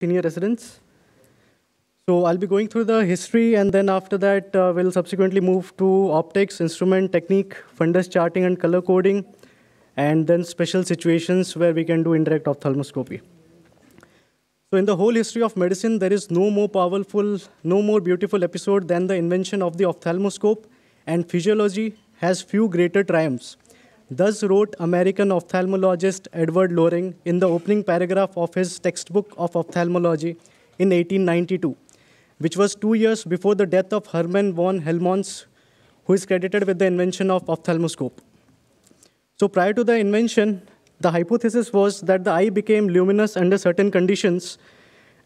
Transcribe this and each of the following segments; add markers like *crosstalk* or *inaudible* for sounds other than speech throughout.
senior residents. So I'll be going through the history and then after that uh, we'll subsequently move to optics, instrument technique, fundus charting and color coding, and then special situations where we can do indirect ophthalmoscopy. So in the whole history of medicine, there is no more powerful, no more beautiful episode than the invention of the ophthalmoscope, and physiology has few greater triumphs. Thus wrote American ophthalmologist Edward Loring in the opening paragraph of his textbook of ophthalmology in 1892, which was two years before the death of Hermann von Helmholtz, who is credited with the invention of ophthalmoscope. So prior to the invention, the hypothesis was that the eye became luminous under certain conditions,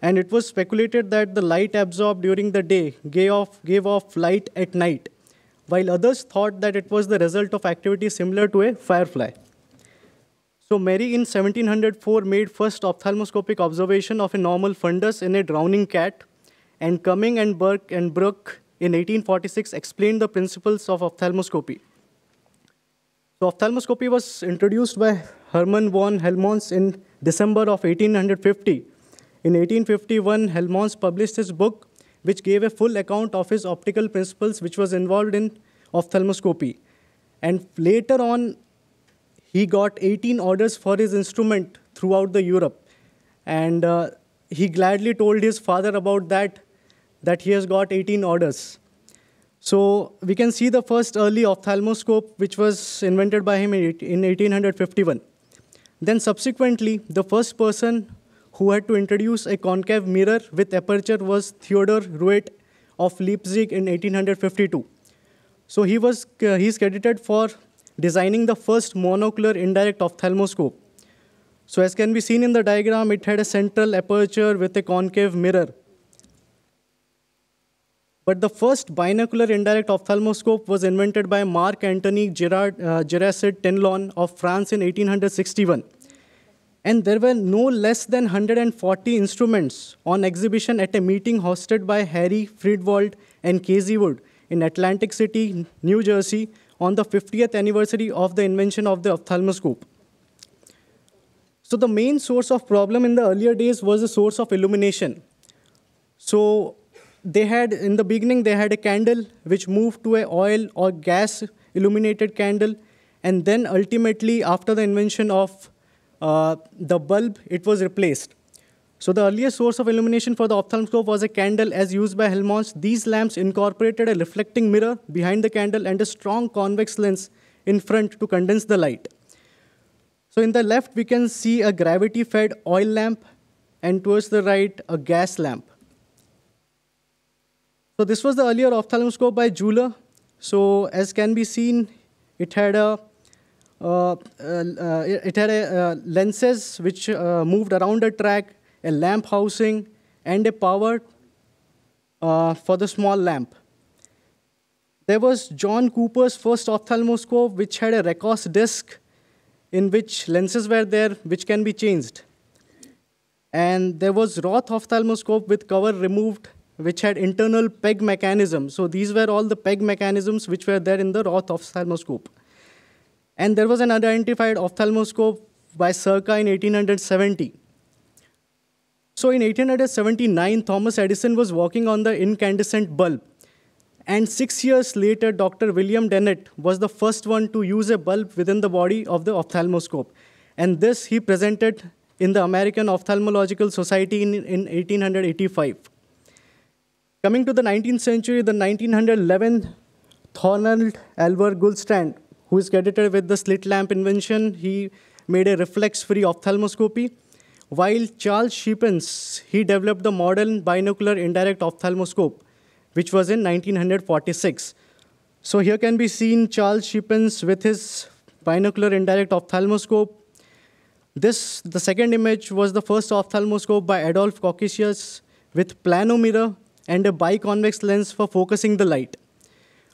and it was speculated that the light absorbed during the day gave off, gave off light at night while others thought that it was the result of activity similar to a firefly. So Méry in 1704 made first ophthalmoscopic observation of a normal fundus in a drowning cat, and Cumming and Burke and Brooke in 1846 explained the principles of ophthalmoscopy. So ophthalmoscopy was introduced by Hermann von Helmholtz in December of 1850. In 1851, Helmholtz published his book which gave a full account of his optical principles, which was involved in ophthalmoscopy. And later on, he got 18 orders for his instrument throughout the Europe. And uh, he gladly told his father about that, that he has got 18 orders. So we can see the first early ophthalmoscope, which was invented by him in 1851. Then subsequently, the first person who had to introduce a concave mirror with aperture was Theodor Ruete of Leipzig in 1852. So he was uh, he's credited for designing the first monocular indirect ophthalmoscope. So as can be seen in the diagram, it had a central aperture with a concave mirror. But the first binocular indirect ophthalmoscope was invented by Marc Antoine Giraud, uh, Teulon of France in 1861 and there were no less than 140 instruments on exhibition at a meeting hosted by Harry Friedenwald and Casey Wood in Atlantic City, New Jersey, on the 50th anniversary of the invention of the ophthalmoscope. So the main source of problem in the earlier days was the source of illumination. So they had, in the beginning, they had a candle which moved to a oil or gas illuminated candle, and then ultimately, after the invention of the bulb, it was replaced. So the earliest source of illumination for the ophthalmoscope was a candle as used by Helmholtz. These lamps incorporated a reflecting mirror behind the candle and a strong convex lens in front to condense the light. So in the left, we can see a gravity-fed oil lamp, and towards the right, a gas lamp. So this was the earlier ophthalmoscope by Juler. So as can be seen, it had a uh, uh, Uh, uh, it had a, uh, lenses which uh, moved around a track, a lamp housing, and a power for the small lamp. There was John Cooper's first ophthalmoscope, which had a Rekoss disc in which lenses were there, which can be changed. And there was Roth ophthalmoscope with cover removed, which had internal peg mechanism. So these were all the peg mechanisms which were there in the Roth ophthalmoscope. And there was an unidentified ophthalmoscope by circa in 1870. So in 1879, Thomas Edison was working on the incandescent bulb. And six years later, Dr. William Dennett was the first one to use a bulb within the body of the ophthalmoscope. And this he presented in the American Ophthalmological Society in, in 1885. Coming to the 19th century, the 1911 Thorneld Alvar Gullstrand who is credited with the slit lamp invention. He made a reflex-free ophthalmoscopy. While Charles Schepens, he developed the modern binocular indirect ophthalmoscope, which was in 1946. So here can be seen Charles Schepens with his binocular indirect ophthalmoscope. This, the second image, was the first ophthalmoscope by Adolf Coccius with plano mirror and a biconvex lens for focusing the light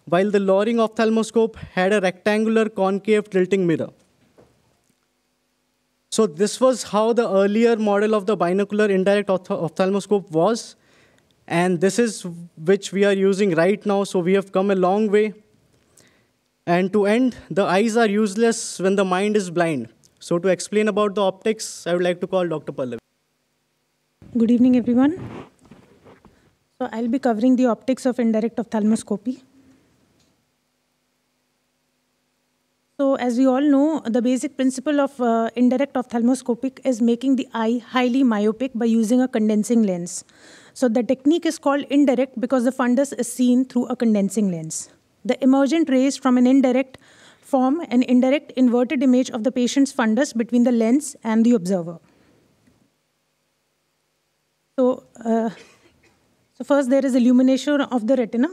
while the Loring ophthalmoscope had a rectangular concave tilting mirror. So this was how the earlier model of the binocular indirect ophthalmoscope was, and this is which we are using right now, so we have come a long way. And to end, the eyes are useless when the mind is blind. So to explain about the optics, I would like to call Dr. Pallavi. Good evening, everyone. So I'll be covering the optics of indirect ophthalmoscopy. So as we all know, the basic principle of uh, indirect ophthalmoscopic is making the eye highly myopic by using a condensing lens. So the technique is called indirect because the fundus is seen through a condensing lens. The emergent rays from an indirect form an indirect inverted image of the patient's fundus between the lens and the observer. So, uh, so first there is illumination of the retina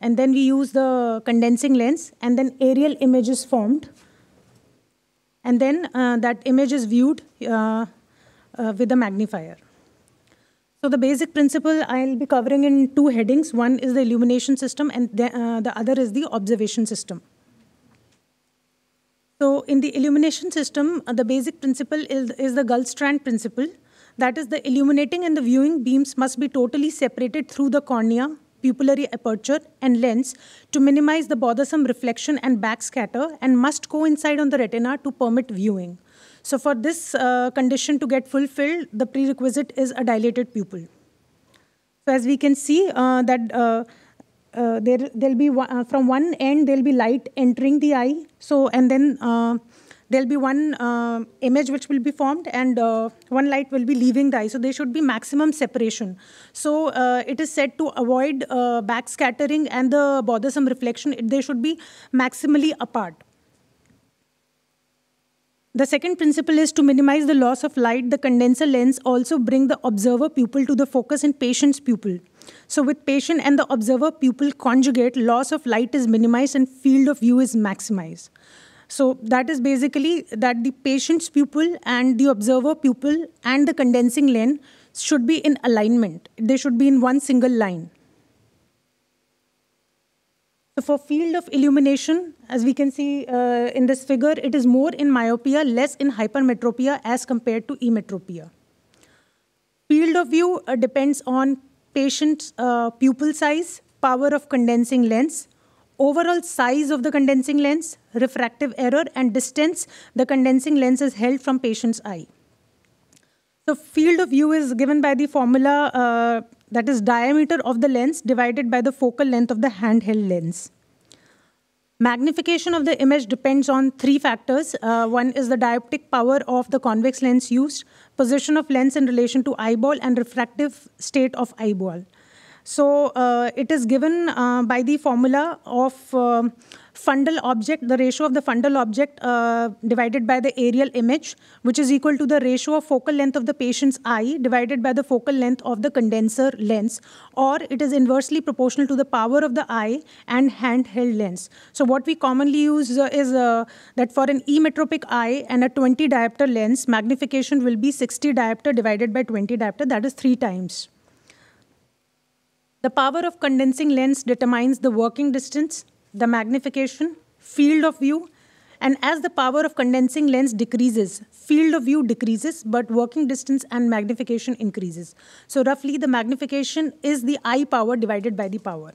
and then we use the condensing lens and then aerial image is formed and then uh, that image is viewed uh, uh, with a magnifier. So the basic principle I'll be covering in two headings. One is the illumination system and the, uh, the other is the observation system. So in the illumination system, uh, the basic principle is, is the Gullstrand principle. That is the illuminating and the viewing beams must be totally separated through the cornea pupillary aperture, and lens to minimize the bothersome reflection and backscatter and must coincide on the retina to permit viewing. So for this uh, condition to get fulfilled, the prerequisite is a dilated pupil. So as we can see uh, that uh, uh there, there'll be one, uh, from one end, there'll be light entering the eye. So, and then uh, there'll be one uh, image which will be formed and uh, one light will be leaving the eye. So there should be maximum separation. So uh, it is said to avoid uh, backscattering and the bothersome reflection. They should be maximally apart. The second principle is to minimize the loss of light. The condenser lens also bring the observer pupil to the focus in patient's pupil. So with patient and the observer pupil conjugate, loss of light is minimized and field of view is maximized. So that is basically that the patient's pupil and the observer pupil and the condensing lens should be in alignment. They should be in one single line. So for field of illumination, as we can see uh, in this figure, it is more in myopia, less in hypermetropia as compared to emmetropia. Field of view uh, depends on patient's uh, pupil size, power of condensing lens, overall size of the condensing lens, refractive error, and distance the condensing lens is held from patient's eye. So field of view is given by the formula uh, that is diameter of the lens divided by the focal length of the handheld lens. Magnification of the image depends on three factors. Uh, one is the dioptric power of the convex lens used, position of lens in relation to eyeball, and refractive state of eyeball. So uh, it is given uh, by the formula of uh, fundal object, the ratio of the fundal object uh, divided by the aerial image, which is equal to the ratio of focal length of the patient's eye divided by the focal length of the condenser lens, or it is inversely proportional to the power of the eye and handheld lens. So what we commonly use uh, is uh, that for an emmetropic eye and a 20 diopter lens, magnification will be 60 diopter divided by 20 diopter, that is three times. The power of condensing lens determines the working distance, the magnification, field of view, and as the power of condensing lens decreases, field of view decreases, but working distance and magnification increases. So roughly the magnification is the eye power divided by the power.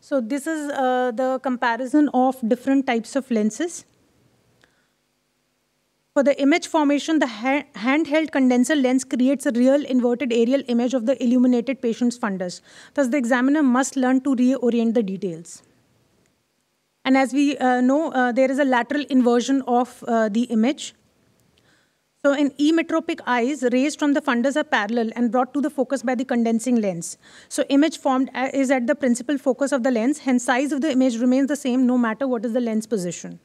So this is uh, the comparison of different types of lenses. For the image formation, the ha handheld condenser lens creates a real inverted aerial image of the illuminated patient's fundus. Thus, the examiner must learn to reorient the details. And as we uh, know, uh, there is a lateral inversion of uh, the image. So in emmetropic eyes, rays from the fundus are parallel and brought to the focus by the condensing lens. So image formed uh, is at the principal focus of the lens, hence size of the image remains the same no matter what is the lens position.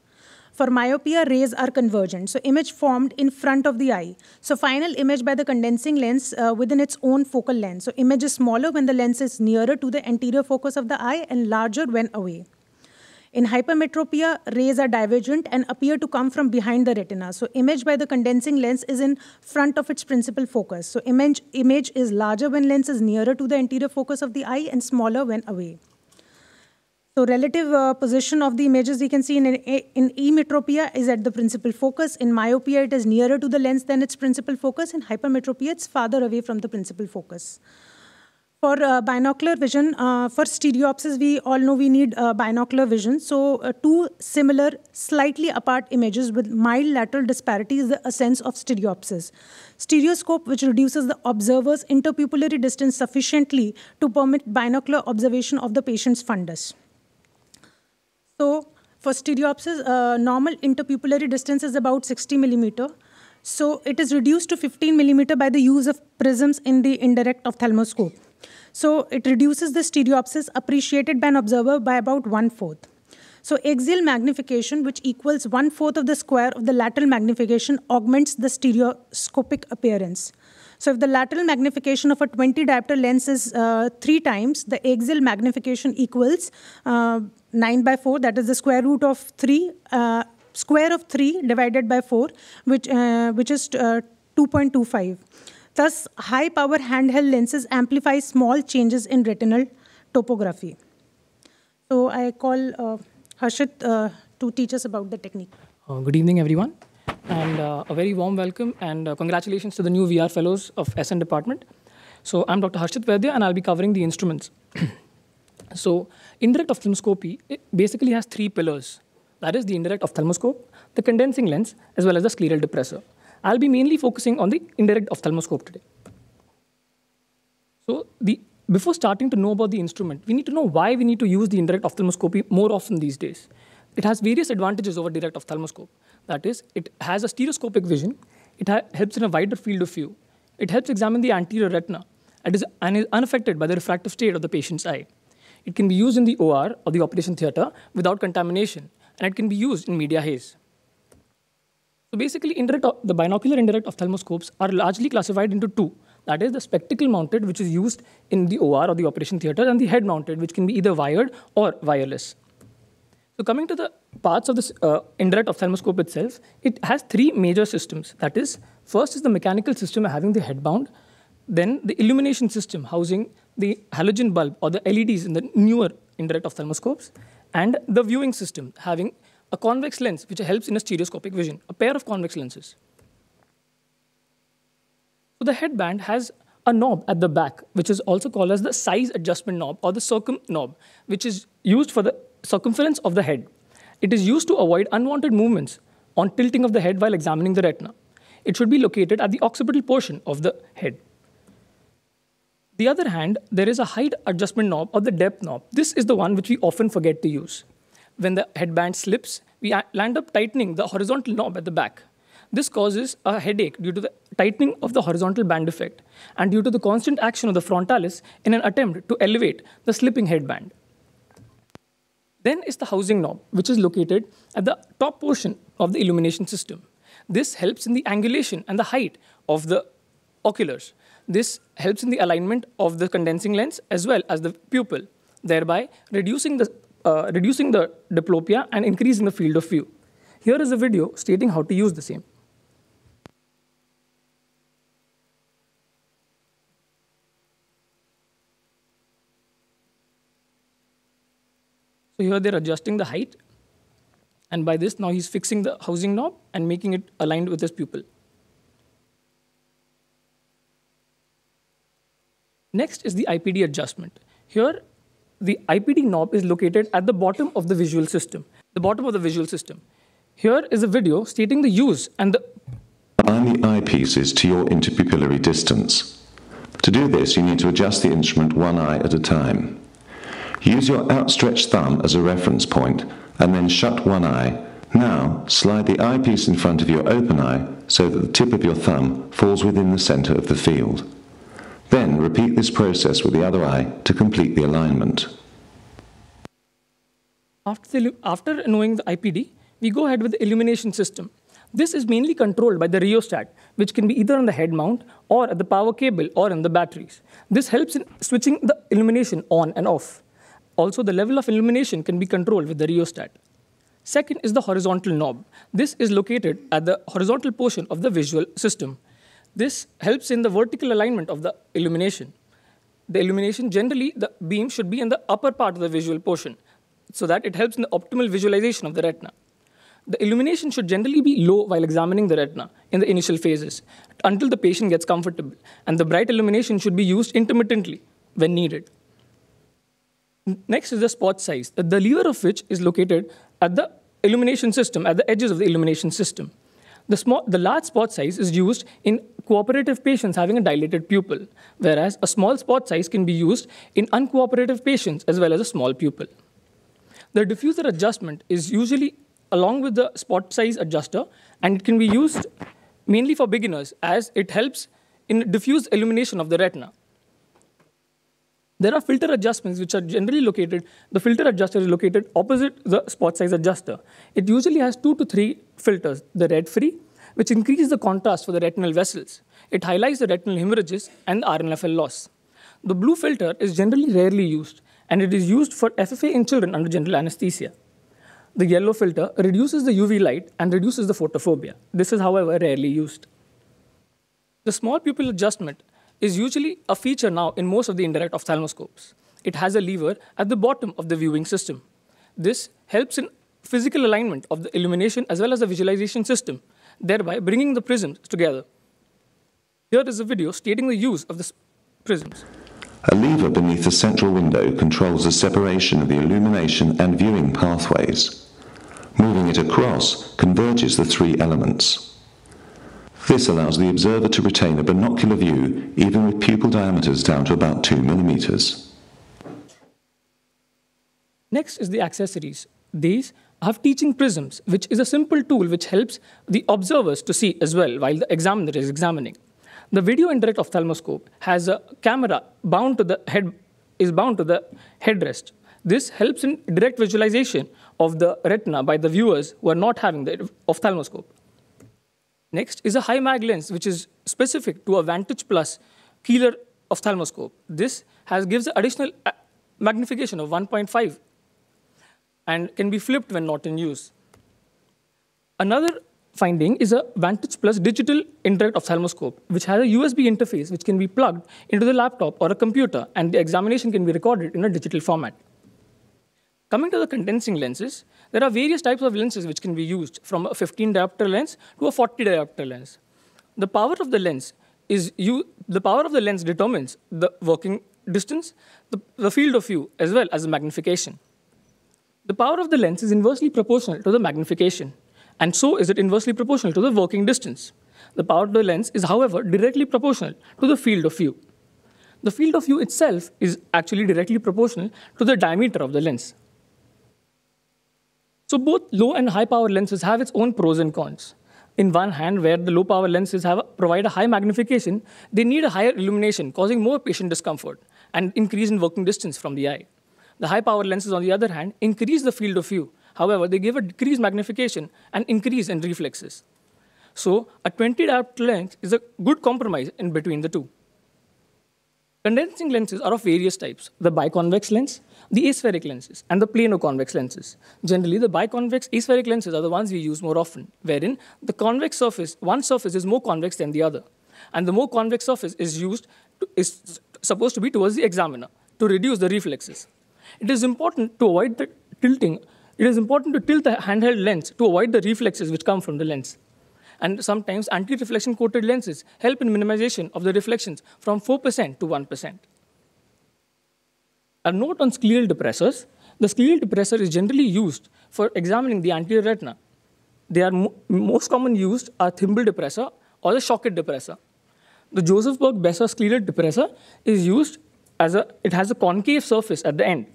For myopia, rays are convergent. So image formed in front of the eye. So final image by the condensing lens uh, within its own focal length. So image is smaller when the lens is nearer to the anterior focus of the eye and larger when away. In hypermetropia, rays are divergent and appear to come from behind the retina. So image by the condensing lens is in front of its principal focus. So image, image is larger when lens is nearer to the anterior focus of the eye and smaller when away. So relative uh, position of the images we can see in, in emmetropia is at the principal focus. In myopia, it is nearer to the lens than its principal focus. In hypermetropia, it's farther away from the principal focus. For uh, binocular vision, uh, for stereopsis, we all know we need uh, binocular vision. So uh, two similar, slightly apart images with mild lateral disparity is the essence of stereopsis. Stereoscope, which reduces the observer's interpupillary distance sufficiently to permit binocular observation of the patient's fundus. So for stereopsis, uh, normal interpupillary distance is about 60 millimeter. So it is reduced to 15 millimeter by the use of prisms in the indirect ophthalmoscope. So it reduces the stereopsis appreciated by an observer by about one-fourth. So axial magnification, which equals one-fourth of the square of the lateral magnification, augments the stereoscopic appearance. So if the lateral magnification of a 20 diopter lens is uh, three times, the axial magnification equals uh, 9 by 4, that is the square root of 3, uh, square of 3 divided by 4, which, uh, which is uh, 2.25. Thus, high-power handheld lenses amplify small changes in retinal topography. So I call uh, Harshit uh, to teach us about the technique. Uh, good evening, everyone, and uh, a very warm welcome and uh, congratulations to the new VR Fellows of SN Department. So I'm Dr. Harshit Vaidya, and I'll be covering the instruments. *clears throat* so indirect ophthalmoscopy basically has three pillars. That is the indirect ophthalmoscope, the condensing lens, as well as the scleral depressor. I'll be mainly focusing on the indirect ophthalmoscope today. So the, before starting to know about the instrument, we need to know why we need to use the indirect ophthalmoscopy more often these days. It has various advantages over direct ophthalmoscope. That is, it has a stereoscopic vision, it helps in a wider field of view, it helps examine the anterior retina, and is unaffected by the refractive state of the patient's eye. It can be used in the OR or the operation theater without contamination, and it can be used in media haze. So basically, indirect, the binocular indirect of ophthalmoscopes are largely classified into two. That is the spectacle mounted, which is used in the OR or the operation theater, and the head mounted, which can be either wired or wireless. So coming to the parts of this uh, indirect ophthalmoscope itself, it has three major systems. That is, first is the mechanical system having the head mount, then the illumination system housing the halogen bulb or the LEDs in the newer indirect of ophthalmoscopes, and the viewing system having a convex lens, which helps in a stereoscopic vision, a pair of convex lenses. So the headband has a knob at the back, which is also called as the size adjustment knob or the circum knob, which is used for the circumference of the head. It is used to avoid unwanted movements on tilting of the head while examining the retina. It should be located at the occipital portion of the head. The other hand, there is a height adjustment knob or the depth knob. This is the one which we often forget to use when the headband slips, we land up tightening the horizontal knob at the back. This causes a headache due to the tightening of the horizontal band effect and due to the constant action of the frontalis in an attempt to elevate the slipping headband. Then is the housing knob, which is located at the top portion of the illumination system. This helps in the angulation and the height of the oculars. This helps in the alignment of the condensing lens as well as the pupil, thereby reducing the uh, reducing the diplopia and increasing the field of view. Here is a video stating how to use the same. So here they're adjusting the height. And by this, now he's fixing the housing knob and making it aligned with his pupil. Next is the IPD adjustment. Here, the IPD knob is located at the bottom of the visual system, the bottom of the visual system. Here is a video stating the use and the Align the eyepieces to your interpupillary distance. To do this, you need to adjust the instrument one eye at a time. Use your outstretched thumb as a reference point, and then shut one eye. Now, slide the eyepiece in front of your open eye so that the tip of your thumb falls within the center of the field. Then repeat this process with the other eye to complete the alignment. After, knowing the IPD, we go ahead with the illumination system. This is mainly controlled by the rheostat, which can be either on the head mount or at the power cable or in the batteries. This helps in switching the illumination on and off. Also, the level of illumination can be controlled with the rheostat. Second is the horizontal knob. This is located at the horizontal portion of the visual system. This helps in the vertical alignment of the illumination. The illumination, generally, the beam should be in the upper part of the visual portion so that it helps in the optimal visualization of the retina. The illumination should generally be low while examining the retina in the initial phases until the patient gets comfortable, and the bright illumination should be used intermittently when needed. Next is the spot size, the lever of which is located at the illumination system, at the edges of the illumination system. The, small, the large spot size is used in cooperative patients having a dilated pupil, whereas a small spot size can be used in uncooperative patients as well as a small pupil. The diffuser adjustment is usually along with the spot size adjuster, and it can be used mainly for beginners as it helps in diffuse illumination of the retina. There are filter adjustments which are generally located, the filter adjuster is located opposite the spot size adjuster. It usually has two to three filters, the red free, which increase the contrast for the retinal vessels. It highlights the retinal hemorrhages and the RNFL loss. The blue filter is generally rarely used, and it is used for FFA in children under general anesthesia. The yellow filter reduces the UV light and reduces the photophobia. This is, however, rarely used. The small pupil adjustment is usually a feature now in most of the indirect ophthalmoscopes. It has a lever at the bottom of the viewing system. This helps in physical alignment of the illumination as well as the visualization system, thereby bringing the prisms together. Here is a video stating the use of the prisms. A lever beneath the central window controls the separation of the illumination and viewing pathways. Moving it across converges the three elements. This allows the observer to retain a binocular view even with pupil diameters down to about 2 millimeters. Next is the accessories. These have teaching prisms, which is a simple tool which helps the observers to see as well while the examiner is examining. The video indirect ophthalmoscope has a camera bound to the head, is bound to the headrest. This helps in direct visualization of the retina by the viewers who are not having the ophthalmoscope. Next is a high mag lens, which is specific to a Vantage Plus Keeler ophthalmoscope. This has, gives additional uh, magnification of 1.5 and can be flipped when not in use. Another finding is a Vantage Plus digital indirect ophthalmoscope, which has a USB interface which can be plugged into the laptop or a computer, and the examination can be recorded in a digital format. Coming to the condensing lenses, there are various types of lenses which can be used, from a 15 diopter lens to a 40 diopter lens. The power of the lens is you, the power of the lens determines the working distance, the, the field of view, as well as the magnification. The power of the lens is inversely proportional to the magnification, and so is it inversely proportional to the working distance. The power of the lens is, however, directly proportional to the field of view. The field of view itself is actually directly proportional to the diameter of the lens. So both low and high power lenses have its own pros and cons. In one hand, where the low power lenses have, provide a high magnification, they need a higher illumination, causing more patient discomfort and increase in working distance from the eye. The high power lenses, on the other hand, increase the field of view. However, they give a decreased magnification and increase in reflexes. So a 20 diopter lens is a good compromise in between the two. Condensing lenses are of various types. The biconvex lens, the aspheric lenses, and the plano-convex lenses. Generally, the biconvex aspheric lenses are the ones we use more often, wherein the convex surface, one surface is more convex than the other. And the more convex surface is used, to, is supposed to be towards the examiner to reduce the reflexes. It is important to avoid the tilting. It is important to tilt the handheld lens to avoid the reflexes which come from the lens. And sometimes anti-reflection coated lenses help in minimization of the reflections from 4% to 1%. A note on scleral depressors. The scleral depressor is generally used for examining the anterior retina. They are mo most common used are thimble depressor or the Schocket depressor. The Josephberg Besser scleral depressor is used as a, it has a concave surface at the end.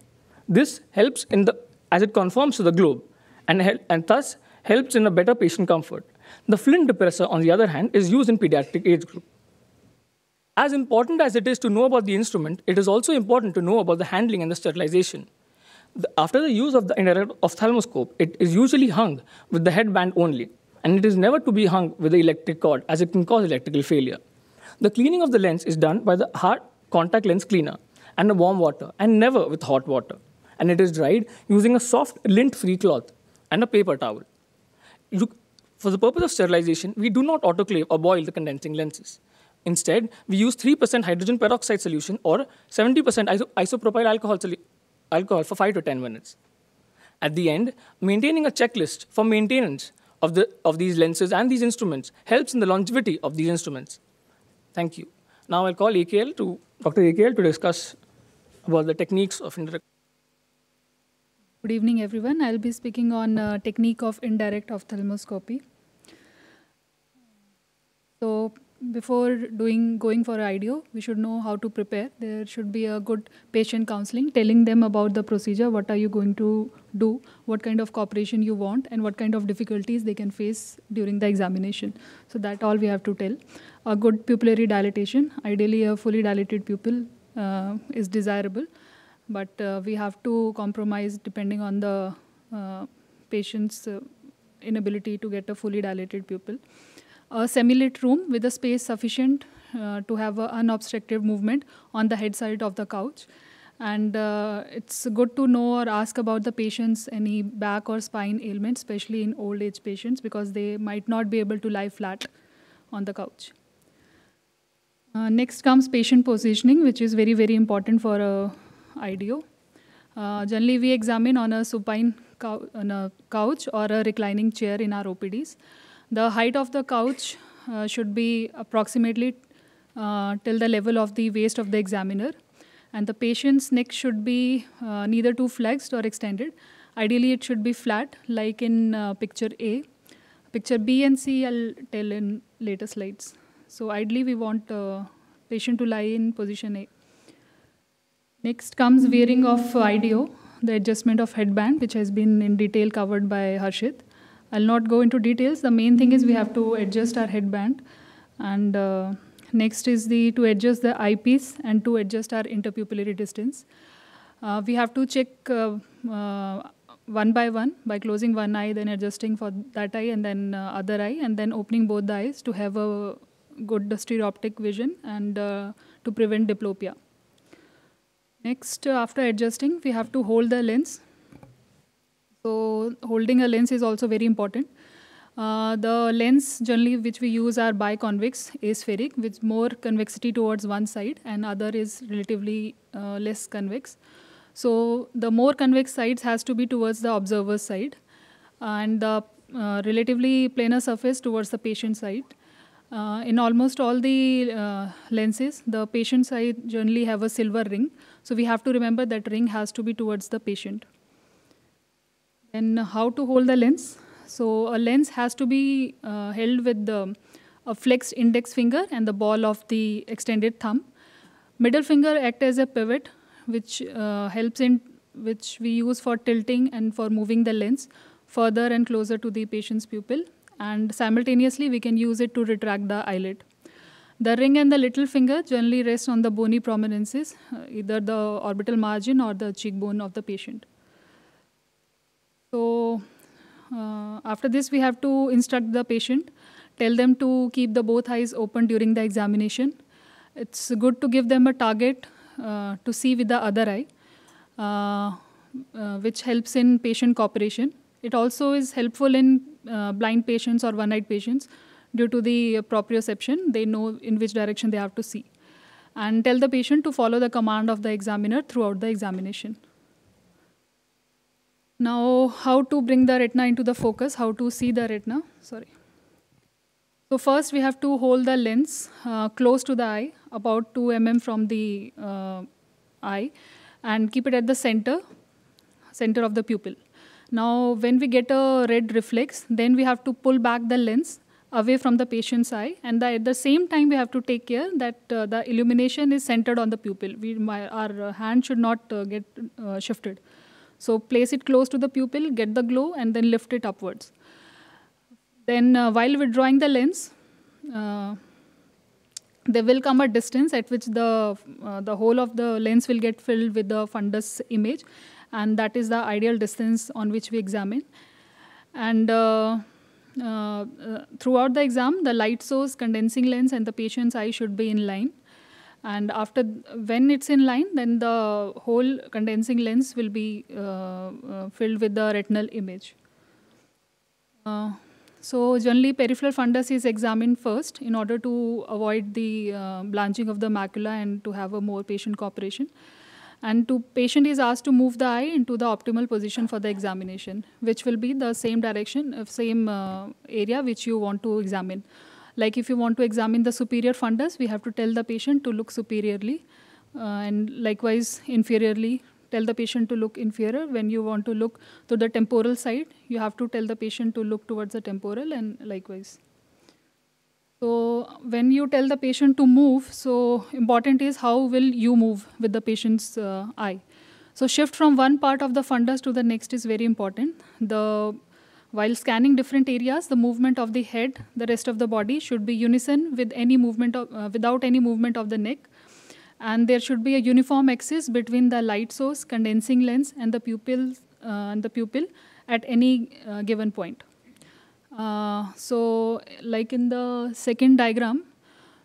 This helps in the, as it conforms to the globe and, and thus helps in a better patient comfort. The Flint depressor, on the other hand, is used in pediatric age group. As important as it is to know about the instrument, it is also important to know about the handling and the sterilization. The, after the use of the ophthalmoscope, it is usually hung with the headband only, and it is never to be hung with the electric cord, as it can cause electrical failure. The cleaning of the lens is done by the hard contact lens cleaner and a warm water, and never with hot water. And it is dried using a soft lint-free cloth and a paper towel. You, for the purpose of sterilization, we do not autoclave or boil the condensing lenses. Instead, we use 3% hydrogen peroxide solution or 70% iso isopropyl alcohol, alcohol for 5 to 10 minutes. At the end, maintaining a checklist for maintenance of, the, of these lenses and these instruments helps in the longevity of these instruments. Thank you. Now I'll call AKL to Dr. AKL to discuss about the techniques of indirect. Good evening, everyone. I'll be speaking on uh, technique of indirect ophthalmoscopy. So before doing going for IDEO, we should know how to prepare. There should be a good patient counseling, telling them about the procedure, what are you going to do, what kind of cooperation you want, and what kind of difficulties they can face during the examination. So that all we have to tell. A good pupillary dilatation, ideally a fully dilated pupil uh, is desirable, but uh, we have to compromise depending on the uh, patient's uh, inability to get a fully dilated pupil a semi-lit room with a space sufficient uh, to have an unobstructed movement on the head side of the couch. And uh, it's good to know or ask about the patient's any back or spine ailments, especially in old age patients, because they might not be able to lie flat on the couch. Uh, next comes patient positioning, which is very, very important for a IDEO. Uh, generally, we examine on a supine on a couch or a reclining chair in our OPDs. The height of the couch uh, should be approximately uh, till the level of the waist of the examiner. And the patient's neck should be uh, neither too flexed or extended. Ideally, it should be flat, like in uh, picture A. Picture B and C, I'll tell in later slides. So ideally, we want uh, patient to lie in position A. Next comes wearing of IDEO, the adjustment of headband, which has been in detail covered by Harshit. I'll not go into details. The main thing is we have to adjust our headband. And uh, next is the to adjust the eyepiece and to adjust our interpupillary distance. Uh, we have to check uh, uh one by one by closing one eye, then adjusting for that eye and then uh, other eye, and then opening both the eyes to have a good stereoptic vision and uh, to prevent diplopia. Next, after adjusting, we have to hold the lens so holding a lens is also very important. Uh, the lens generally which we use are biconvex aspheric with more convexity towards one side and other is relatively uh, less convex. So the more convex sides has to be towards the observer's side and the uh, relatively planar surface towards the patient side. Uh, in almost all the uh, lenses, the patient side generally have a silver ring. So we have to remember that ring has to be towards the patient. And how to hold the lens? So a lens has to be uh, held with the a flexed index finger and the ball of the extended thumb. Middle finger act as a pivot, which uh, helps in which we use for tilting and for moving the lens further and closer to the patient's pupil. And simultaneously, we can use it to retract the eyelid. The ring and the little finger generally rest on the bony prominences, uh, either the orbital margin or the cheekbone of the patient. So uh, after this, we have to instruct the patient, tell them to keep the both eyes open during the examination. It's good to give them a target uh, to see with the other eye, uh, uh which helps in patient cooperation. It also is helpful in uh, blind patients or one-eyed patients due to the proprioception. They know in which direction they have to see. And tell the patient to follow the command of the examiner throughout the examination. Now, how to bring the retina into the focus, how to see the retina, sorry. So first we have to hold the lens uh, close to the eye, about 2 mm from the uh, eye, and keep it at the center, center of the pupil. Now, when we get a red reflex, then we have to pull back the lens away from the patient's eye, and the, at the same time we have to take care that uh, the illumination is centered on the pupil. We, my, our hand should not uh, get uh, shifted. So place it close to the pupil, get the glow, and then lift it upwards. Then uh, while withdrawing the lens, uh, there will come a distance at which the, uh, the whole of the lens will get filled with the fundus image, and that is the ideal distance on which we examine. And uh, uh, uh, throughout the exam, the light source, condensing lens, and the patient's eye should be in line. And after, when it's in line, then the whole condensing lens will be uh, uh, filled with the retinal image. Uh, so generally, peripheral fundus is examined first in order to avoid the uh, blanching of the macula and to have a more patient cooperation. And to patient is asked to move the eye into the optimal position for the examination, which will be the same direction, uh, same uh, area which you want to examine. Like if you want to examine the superior fundus, we have to tell the patient to look superiorly and likewise inferiorly tell the patient to look inferior. When you want to look to the temporal side, you have to tell the patient to look towards the temporal and likewise. So when you tell the patient to move, so important is how will you move with the patient's uh, eye. So shift from one part of the fundus to the next is very important. The while scanning different areas, the movement of the head, the rest of the body should be unison with any movement of, uh, without any movement of the neck. And there should be a uniform axis between the light source, condensing lens, and the pupil, uh, and the pupil at any uh, given point. Uh, so like in the second diagram,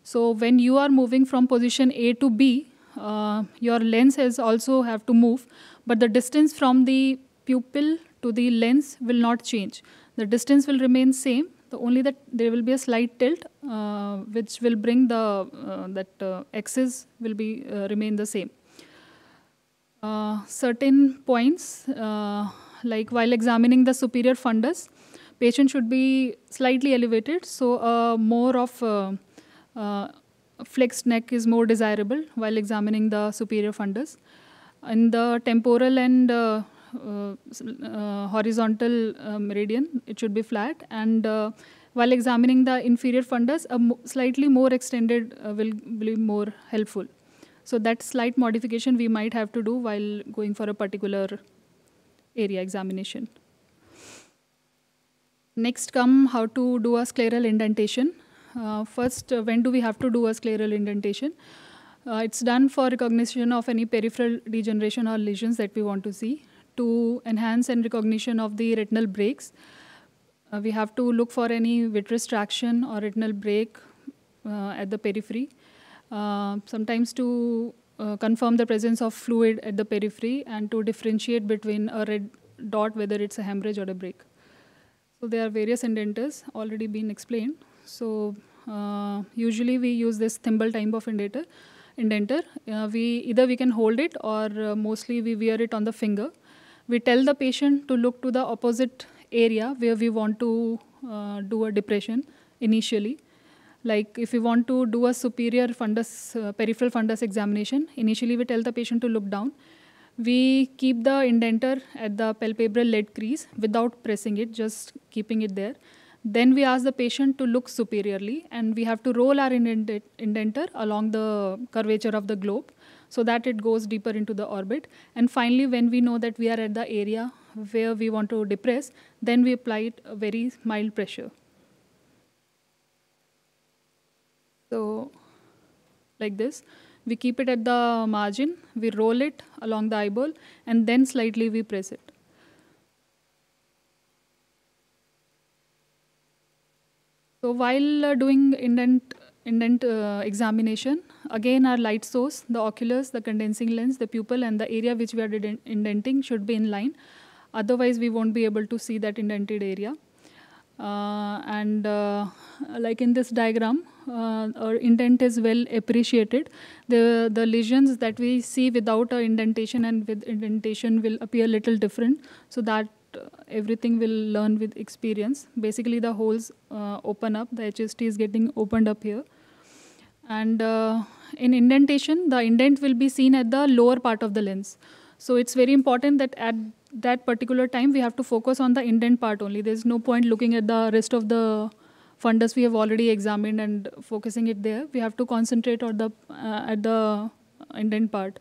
so when you are moving from position A to B, uh, your lens has also have to move, but the distance from the pupil to the lens will not change. The distance will remain same. The only that there will be a slight tilt, uh, which will bring the uh, that uh, axis will be uh, remain the same. Uh, certain points, uh, like while examining the superior fundus, patient should be slightly elevated, so more of flexed neck is more desirable while examining the superior fundus. In the temporal and horizontal uh, meridian, it should be flat. And while examining the inferior fundus, a slightly more extended will be more helpful. So that slight modification we might have to do while going for a particular area examination. Next come how to do a scleral indentation. Uh, first, uh, when do we have to do a scleral indentation? Uh, it's done for recognition of any peripheral degeneration or lesions that we want to see to enhance and recognition of the retinal breaks. Uh, we have to look for any vitreous traction or retinal break uh, at the periphery. Uh, sometimes to uh, confirm the presence of fluid at the periphery and to differentiate between a red dot, whether it's a hemorrhage or a break. So there are various indenters already been explained. So uh, usually we use this thimble type of indenter. indenter. Uh, we either we can hold it or mostly we wear it on the finger we tell the patient to look to the opposite area where we want to uh, do a depression initially. Like if we want to do a superior fundus, uh, peripheral fundus examination, initially we tell the patient to look down. We keep the indenter at the palpebral lead crease without pressing it, just keeping it there. Then we ask the patient to look superiorly and we have to roll our indenter along the curvature of the globe so that it goes deeper into the orbit. And finally, when we know that we are at the area where we want to depress, then we apply it a very mild pressure. So like this, we keep it at the margin, we roll it along the eyeball, and then slightly we press it. So while uh, doing indent indent uh, examination. Again, our light source, the oculus, the condensing lens, the pupil, and the area which we are indenting should be in line. Otherwise, we won't be able to see that indented area. Uh, and uh, like in this diagram, uh, our indent is well appreciated. The, the lesions that we see without a indentation and with indentation will appear little different. So that uh, everything will learn with experience. Basically, the holes uh, open up. The HST is getting opened up here. And uh, in indentation, the indent will be seen at the lower part of the lens. So it's very important that at that particular time, we have to focus on the indent part only. There's no point looking at the rest of the fundus we have already examined and focusing it there. We have to concentrate on the, uh, at the indent part.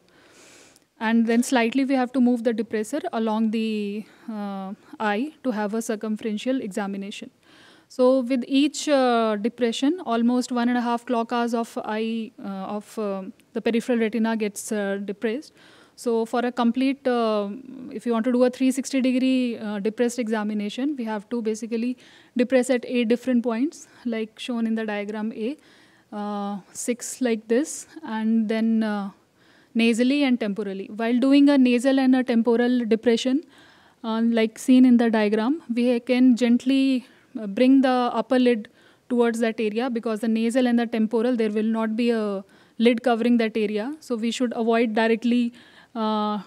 And then slightly we have to move the depressor along the uh, eye to have a circumferential examination. So with each uh, depression, almost one and a half clock hours of eye uh, of uh, the peripheral retina gets uh, depressed. So for a complete, uh, if you want to do a 360 degree depressed examination, we have to basically depress at eight different points, like shown in the diagram A, six like this, and then nasally and temporally. While doing a nasal and a temporal depression, uh, like seen in the diagram, we can gently bring the upper lid towards that area because the nasal and the temporal, there will not be a lid covering that area. So we should avoid directly uh,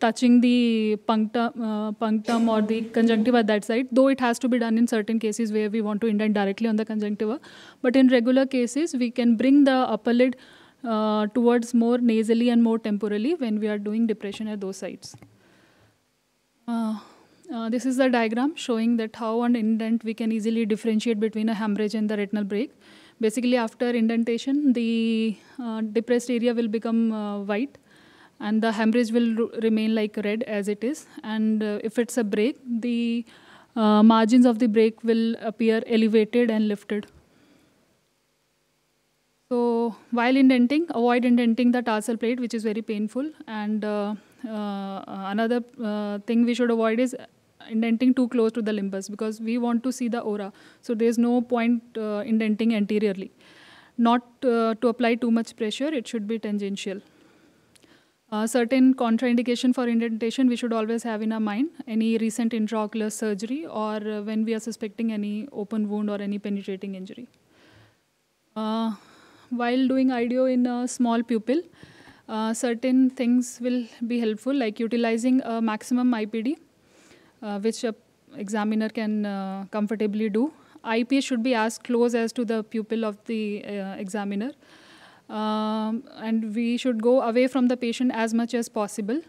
touching the punctum, uh, punctum or the conjunctiva at that side, though it has to be done in certain cases where we want to indent directly on the conjunctiva. But in regular cases, we can bring the upper lid uh, towards more nasally and more temporally when we are doing depression at those sites. Uh, this is the diagram showing that how on indent we can easily differentiate between a hemorrhage and the retinal break. Basically, after indentation, the uh, depressed area will become uh, white and the hemorrhage will remain like red as it is. And uh, if it's a break, the uh, margins of the break will appear elevated and lifted. So while indenting, avoid indenting the tarsal plate, which is very painful. And another uh, thing we should avoid is indenting too close to the limbus because we want to see the aura. So there's no point uh, indenting anteriorly. Not uh, to apply too much pressure, it should be tangential. Uh, certain contraindication for indentation we should always have in our mind any recent intraocular surgery or uh, when we are suspecting any open wound or any penetrating injury. Uh, while doing IDO in a small pupil, uh, certain things will be helpful like utilizing a maximum IPD, uh, which a examiner can uh, comfortably do. IPS should be as close as to the pupil of the examiner um, and we should go away from the patient as much as possible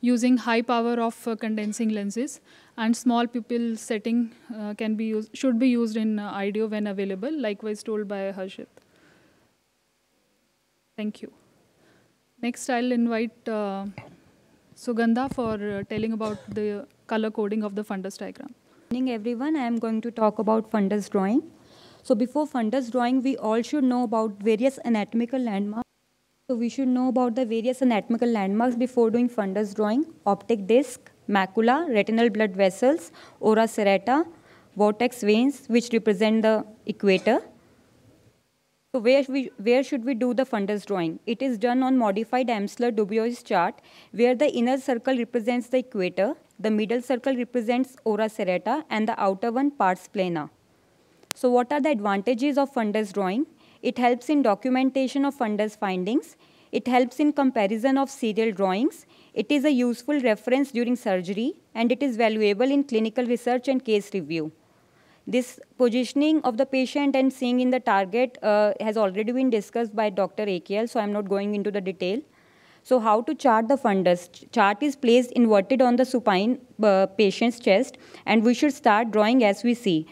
using high power of uh, condensing lenses and small pupil setting uh, can be used, should be used in uh, IDO when available, likewise told by Harshit. Thank you. Next, I'll invite uh, Sugandha for uh, telling about the color coding of the fundus diagram. Good morning, everyone. I am going to talk about fundus drawing. So before fundus drawing, we all should know about various anatomical landmarks. So we should know about the various anatomical landmarks before doing fundus drawing. Optic disc, macula, retinal blood vessels, ora serrata, vortex veins, which represent the equator. So where, we, where should we do the fundus drawing? It is done on modified Amsler-Dubois chart, where the inner circle represents the equator, the middle circle represents ora serrata, and the outer one pars plana. So what are the advantages of fundus drawing? It helps in documentation of fundus findings. It helps in comparison of serial drawings. It is a useful reference during surgery, and it is valuable in clinical research and case review. This positioning of the patient and seeing in the target uh, has already been discussed by Dr. AKL, so I'm not going into the detail. So how to chart the fundus? Chart is placed inverted on the supine uh, patient's chest, and we should start drawing as we see.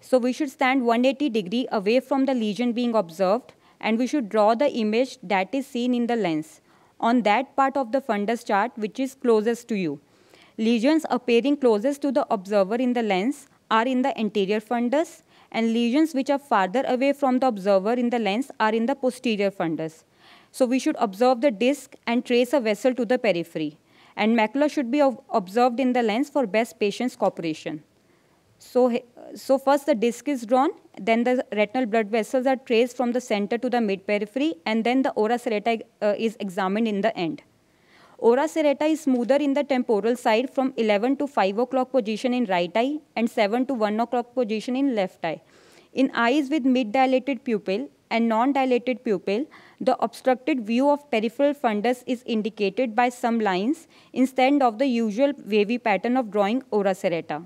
So we should stand 180 degree away from the lesion being observed and we should draw the image that is seen in the lens on that part of the fundus chart which is closest to you. Lesions appearing closest to the observer in the lens are in the anterior fundus and lesions which are farther away from the observer in the lens are in the posterior fundus. So we should observe the disc and trace a vessel to the periphery. And macula should be observed in the lens for best patient's cooperation. So, so first the disc is drawn, then the retinal blood vessels are traced from the center to the mid-periphery, and then the ora serrata uh, is examined in the end. Ora serrata is smoother in the temporal side from 11 to 5 o'clock position in right eye and 7 to 1 o'clock position in left eye. In eyes with mid-dilated pupil and non-dilated pupil, the obstructed view of peripheral fundus is indicated by some lines instead of the usual wavy pattern of drawing ora serrata.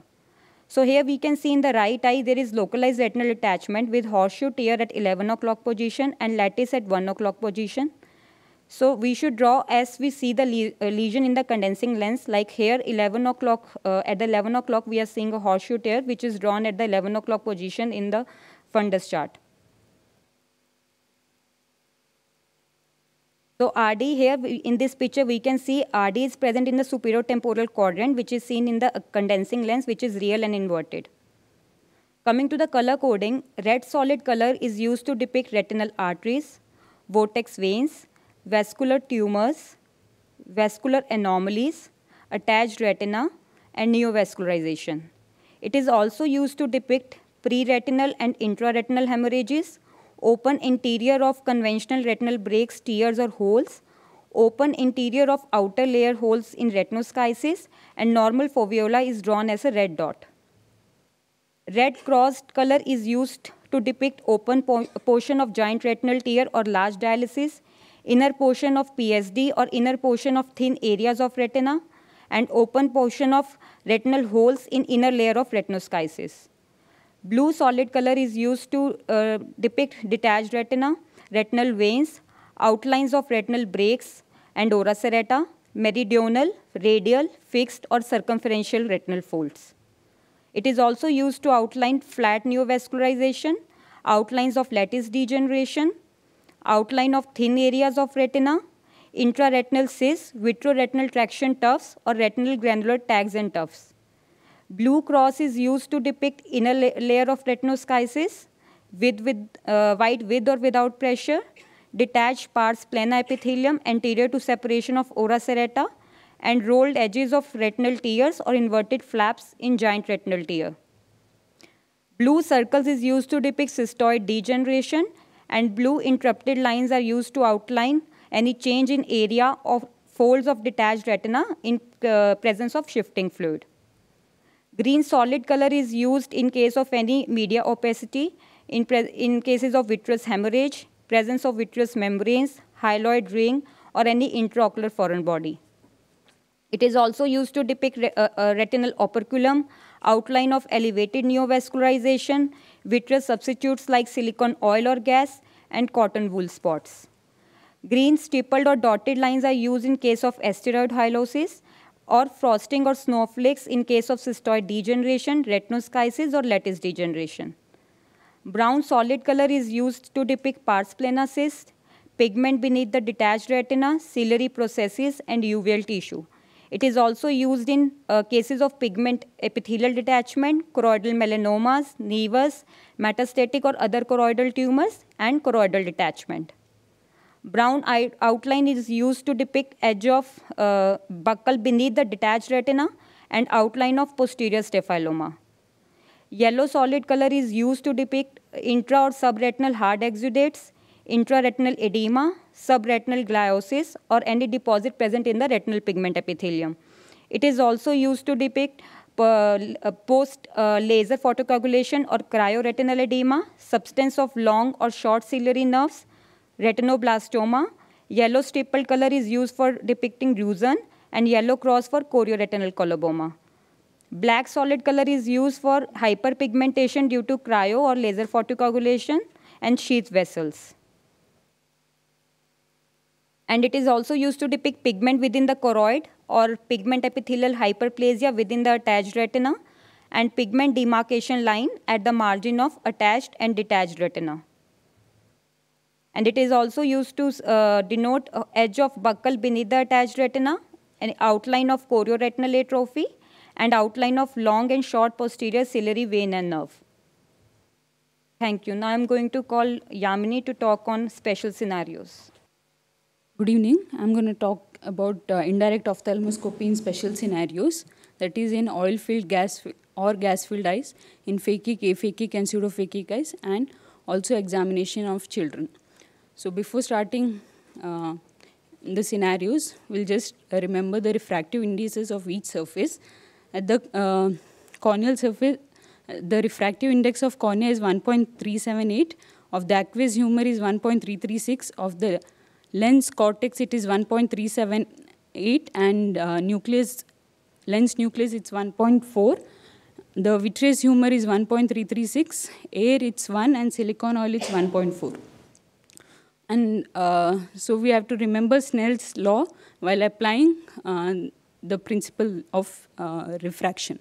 So here we can see in the right eye, there is localized retinal detachment with horseshoe tear at 11 o'clock position and lattice at 1 o'clock position. So we should draw as we see the le uh, lesion in the condensing lens, like here 11 o'clock, uh, at the 11 o'clock we are seeing a horseshoe tear, which is drawn at the 11 o'clock position in the fundus chart. So RD here, in this picture, we can see RD is present in the superior temporal quadrant, which is seen in the condensing lens, which is real and inverted. Coming to the color coding, red solid color is used to depict retinal arteries, vortex veins, vascular tumors, vascular anomalies, attached retina, and neovascularization. It is also used to depict pre-retinal and intraretinal hemorrhages, open interior of conventional retinal breaks, tears or holes, open interior of outer layer holes in retinoschisis, and normal foveola is drawn as a red dot. Red crossed color is used to depict open po portion of giant retinal tear or large dialysis, inner portion of PSD or inner portion of thin areas of retina, and open portion of retinal holes in inner layer of retinoschisis. Blue solid color is used to uh, depict detached retina, retinal veins, outlines of retinal breaks and ora serrata, meridional, radial, fixed, or circumferential retinal folds. It is also used to outline flat neovascularization, outlines of lattice degeneration, outline of thin areas of retina, intraretinal cysts, vitreoretinal traction tufts, or retinal granular tags and tufts. Blue cross is used to depict inner la layer of retinoschisis, with, with uh, white with or without pressure, detached pars plana epithelium anterior to separation of ora serrata, and rolled edges of retinal tears or inverted flaps in giant retinal tear. Blue circles is used to depict cystoid degeneration, and blue interrupted lines are used to outline any change in area of folds of detached retina in uh, presence of shifting fluid. Green solid color is used in case of any media opacity, in, in cases of vitreous hemorrhage, presence of vitreous membranes, hyaloid ring, or any intraocular foreign body. It is also used to depict re uh, uh, retinal operculum, outline of elevated neovascularization, vitreous substitutes like silicon oil or gas, and cotton wool spots. Green stippled or dotted lines are used in case of asteroid hyalosis or frosting or snowflakes in case of cystoid degeneration, retinoschisis, or lattice degeneration. Brown solid color is used to depict pars plana cyst, pigment beneath the detached retina, ciliary processes, and uveal tissue. It is also used in uh, cases of pigment epithelial detachment, choroidal melanomas, nevus, metastatic or other choroidal tumors, and choroidal detachment. Brown outline is used to depict edge of uh, buckle beneath the detached retina and outline of posterior staphyloma. Yellow solid color is used to depict intra or subretinal hard exudates, intraretinal edema, subretinal gliosis, or any deposit present in the retinal pigment epithelium. It is also used to depict uh, post-laser uh, photocoagulation or cryoretinal edema, substance of long or short ciliary nerves, retinoblastoma. Yellow stippled color is used for depicting drusen, and yellow cross for chorioretinal coloboma. Black solid color is used for hyperpigmentation due to cryo or laser photocoagulation and sheath vessels. And it is also used to depict pigment within the choroid or pigment epithelial hyperplasia within the attached retina and pigment demarcation line at the margin of attached and detached retina. And it is also used to uh, denote edge of buckle beneath the attached retina, an outline of chorioretinal atrophy, and outline of long and short posterior ciliary vein and nerve. Thank you. Now I'm going to call Yamini to talk on special scenarios. Good evening. I'm going to talk about uh, indirect ophthalmoscopy in special scenarios, that is in oil-filled gas or gas-filled eyes, in phakic, aphakic, and pseudophakic eyes, and also examination of children. So before starting uh, the scenarios, we'll just remember the refractive indices of each surface. At the uh, corneal surface, the refractive index of cornea is 1.378, of the aqueous humor is 1.336, of the lens cortex it is 1.378 and uh, nucleus lens nucleus it's 1.4 the vitreous humor is 1.336 air it's 1 and silicon oil it's 1.4 and uh, so we have to remember Snell's law while applying uh, the principle of uh, refraction.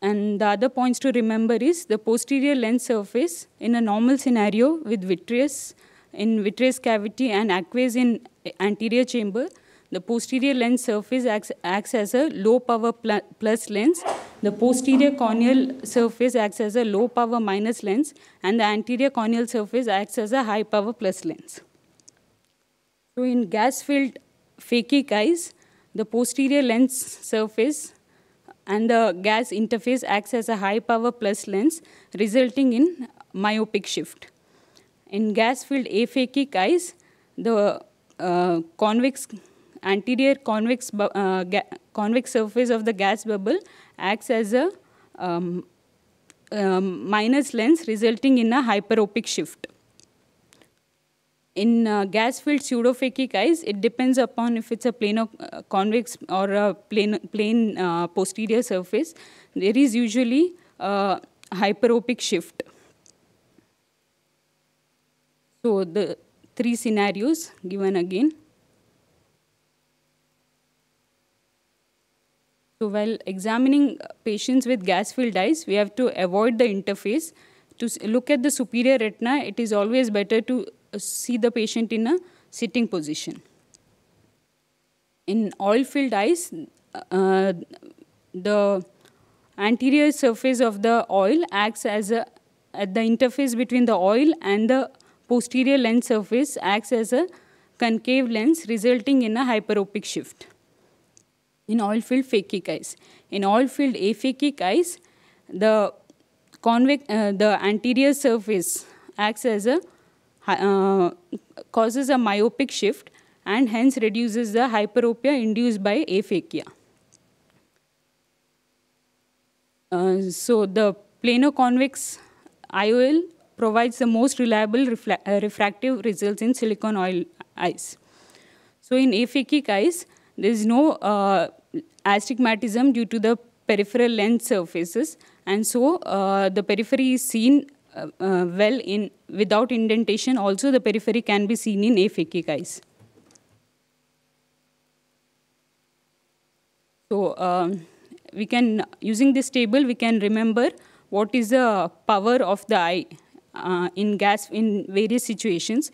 And the other points to remember is the posterior lens surface in a normal scenario with vitreous in vitreous cavity and aqueous in anterior chamber. The posterior lens surface acts, acts as a low power pl plus lens. The posterior corneal surface acts as a low power minus lens and the anterior corneal surface acts as a high power plus lens. So in gas-filled phakic eyes, the posterior lens surface and the gas interface acts as a high power plus lens resulting in myopic shift. In gas-filled aphakic eyes, the uh, convex anterior convex uh, convex surface of the gas bubble acts as a um, um, minus lens resulting in a hyperopic shift. In uh, gas-filled pseudophakic eyes, it depends upon if it's a plano uh, convex or a plane, plane uh, posterior surface. There is usually a hyperopic shift. So the three scenarios given again. So while examining patients with gas-filled eyes, we have to avoid the interface. To look at the superior retina, it is always better to uh, see the patient in a sitting position. In oil-filled eyes, uh, the anterior surface of the oil acts as a, at the interface between the oil and the posterior lens surface acts as a concave lens, resulting in a hyperopic shift in oil-filled phakic eyes. In oil-filled aphakic eyes, the convex, uh, the anterior surface acts as a uh, causes a myopic shift and hence reduces the hyperopia induced by aphakia. Uh, so the plano-convex IOL provides the most reliable uh, refractive results in silicon oil eyes. So in aphakic eyes, there is no uh, astigmatism due to the peripheral lens surfaces, and so uh, the periphery is seen uh, uh, well in without indentation. Also, the periphery can be seen in aphakic eyes. So um, we can, using this table, we can remember what is the power of the eye uh, in gas in various situations.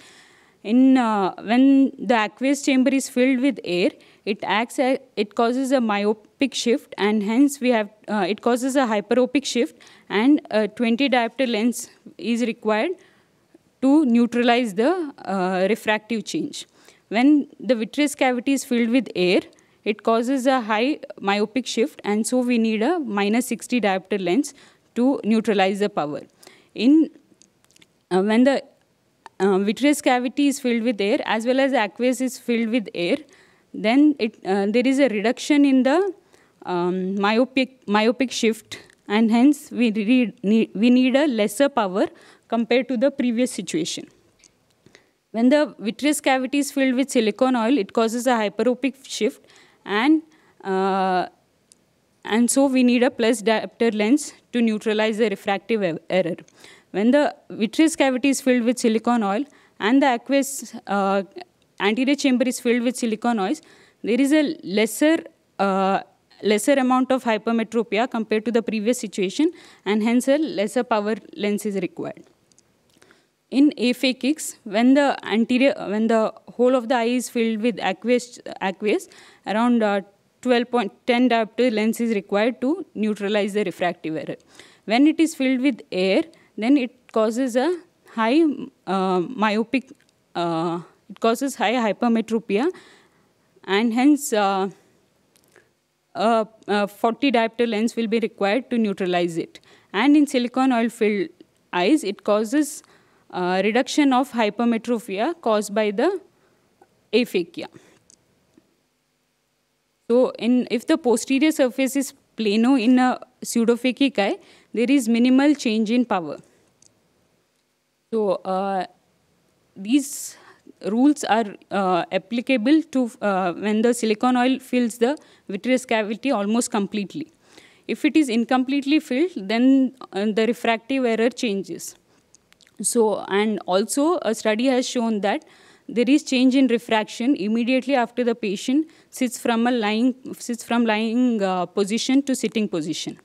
In uh, when the aqueous chamber is filled with air, it acts it causes a myopic shift and hence we have uh, it causes a hyperopic shift and a 20 diopter lens is required to neutralize the uh, refractive change. When the vitreous cavity is filled with air, it causes a high myopic shift and so we need a minus 60 diopter lens to neutralize the power. In when the uh, vitreous cavity is filled with air as well as aqueous is filled with air, then it, uh, there is a reduction in the um, myopic, myopic shift and hence we need, we need a lesser power compared to the previous situation. When the vitreous cavity is filled with silicone oil, it causes a hyperopic shift and uh, and so we need a plus diopter lens to neutralize the refractive error. When the vitreous cavity is filled with silicone oil and the aqueous uh, anterior chamber is filled with silicone oils, there is a lesser uh, lesser amount of hypermetropia compared to the previous situation and hence a lesser power lens is required. In aphakics, when the anterior, when the whole of the eye is filled with aqueous, aqueous around uh, 12.10 diopter lens is required to neutralize the refractive error. When it is filled with air, then it causes a high uh, myopic uh, it causes high hypermetropia and hence uh, a, a 40 diopter lens will be required to neutralize it. And in silicone oil filled eyes, it causes uh, reduction of hypermetropia caused by the aphakia. So in, if the posterior surface is plano in a pseudophakic eye, there is minimal change in power. So uh, these rules are uh, applicable to uh, when the silicone oil fills the vitreous cavity almost completely. If it is incompletely filled, then uh, the refractive error changes. So, and also a study has shown that there is change in refraction immediately after the patient sits from a lying sits from lying uh, position to sitting position.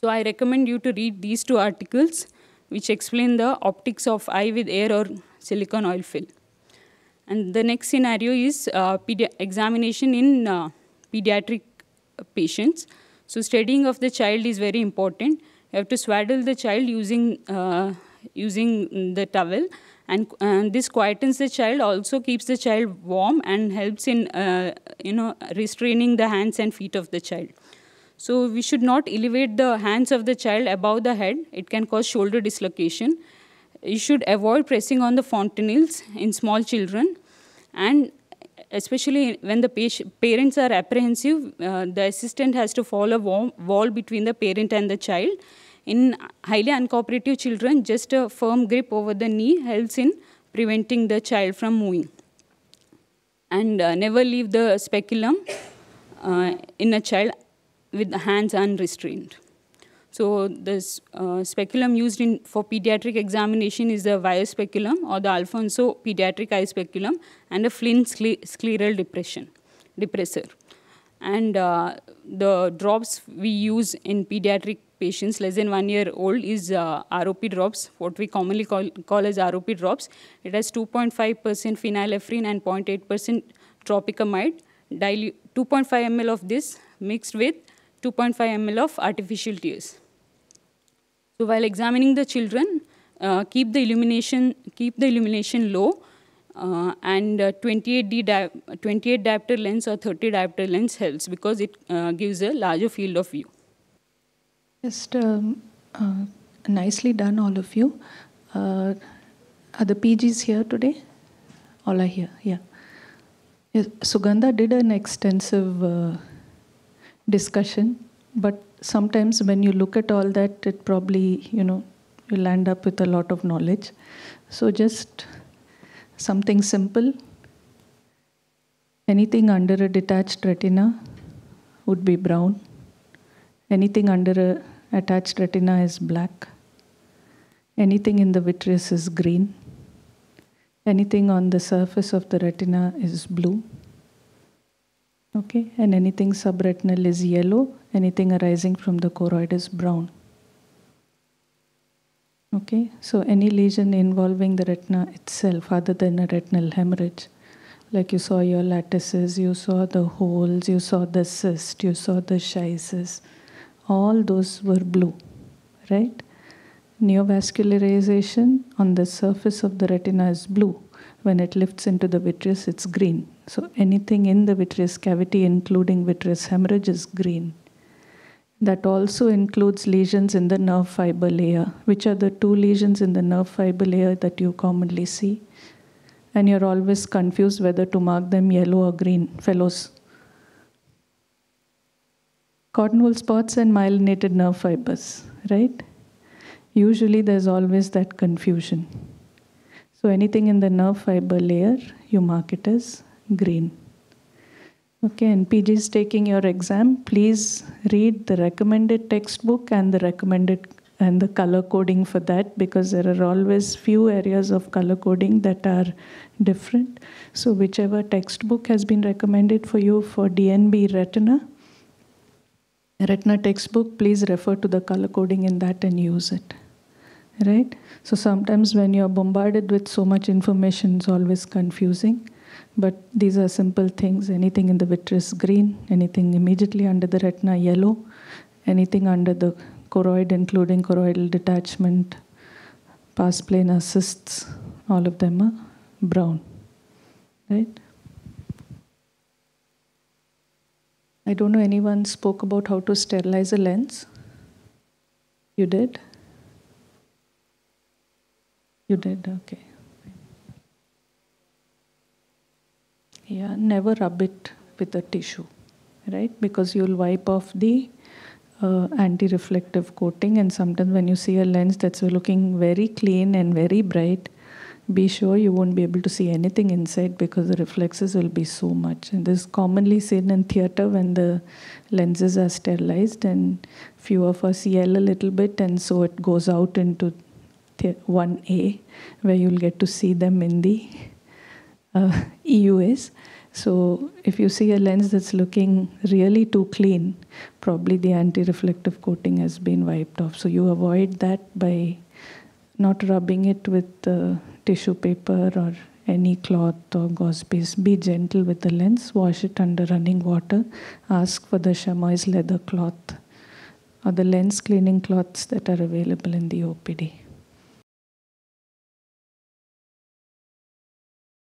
So I recommend you to read these two articles which explain the optics of eye with air or silicone oil fill. And the next scenario is uh, examination in uh, pediatric patients. So studying of the child is very important. You have to swaddle the child using, uh, using the towel. And, and, this quietens the child, also keeps the child warm and helps in, uh, you know, restraining the hands and feet of the child. So we should not elevate the hands of the child above the head. It can cause shoulder dislocation you should avoid pressing on the fontanelles in small children and especially when the parents are apprehensive, uh, the assistant has to follow a wall between the parent and the child. In highly uncooperative children, just a firm grip over the knee helps in preventing the child from moving. And uh, never leave the speculum uh, in a child with the hands unrestrained. So the uh, speculum used in for pediatric examination is the Weyer's speculum or the Alfonso pediatric eye speculum and a Flynn scleral depression, depressor. And uh, the drops we use in pediatric patients less than one year old is uh, ROP drops, what we commonly call, call as ROP drops. It has 2.5% phenylephrine and 0.8% tropicamide. 2.5 ml of this mixed with 2.5 ml of artificial tears. So while examining the children, uh, keep the illumination keep the illumination low uh, and uh, 28 d 28 diopter lens or 30 diopter lens helps because it uh, gives a larger field of view. Just um, uh, nicely done, all of you. Uh, are the PGs here today? All are here, yeah. Yes, Sugandha did an extensive discussion, but sometimes when you look at all that, it probably, you know, you'll end up with a lot of knowledge. So just something simple. Anything under a detached retina would be brown. Anything under a attached retina is black. Anything in the vitreous is green. Anything on the surface of the retina is blue. Okay, and anything subretinal is yellow. Anything arising from the choroid is brown. Okay, so any lesion involving the retina itself, other than a retinal hemorrhage, like you saw your lattices, you saw the holes, you saw the cyst, you saw the schisis all those were blue, right? Neovascularization on the surface of the retina is blue. When it lifts into the vitreous, it's green. So anything in the vitreous cavity, including vitreous hemorrhage, is green. That also includes lesions in the nerve fiber layer, which are the two lesions in the nerve fiber layer that you commonly see. And you're always confused whether to mark them yellow or green. Fellows, cotton wool spots and myelinated nerve fibers, right? Usually there's always that confusion. So anything in the nerve fiber layer, you mark it as green. Okay, and PG is taking your exam. Please read the recommended textbook and the recommended and the color coding for that because there are always few areas of color coding that are different. So whichever textbook has been recommended for you for DNB retina, retina textbook, please refer to the color coding in that and use it. Right? So sometimes when you're bombarded with so much information, it's always confusing. But these are simple things. Anything in the vitreous green, anything immediately under the retina yellow, anything under the choroid, including choroidal detachment, pars plana cysts, all of them are brown. Right? I don't know anyone spoke about how to sterilize a lens. You did? You did, okay. Yeah, never rub it with a tissue, right? Because you'll wipe off the uh, anti-reflective coating and sometimes when you see a lens that's looking very clean and very bright, be sure you won't be able to see anything inside because the reflexes will be so much. And this is commonly seen in theater when the lenses are sterilized and few of us yell a little bit and so it goes out into 1A where you'll get to see them in the uh, EUAs. So if you see a lens that's looking really too clean, probably the anti-reflective coating has been wiped off. So you avoid that by not rubbing it with uh, tissue paper or any cloth or gauze piece. Be gentle with the lens, wash it under running water, ask for the chamois leather cloth or the lens cleaning cloths that are available in the OPD.